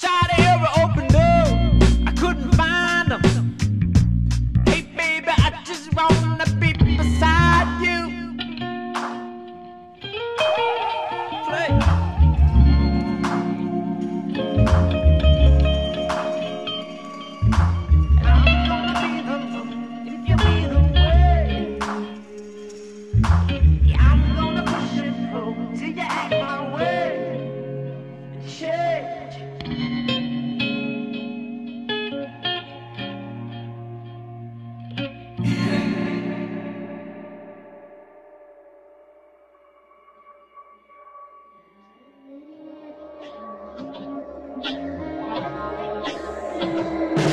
tried open I couldn't find them. Hey, baby, I just wanna be beside you. Play. And I'm gonna be the if you be the way. I'm gonna push till you act my way. Change. Thank you.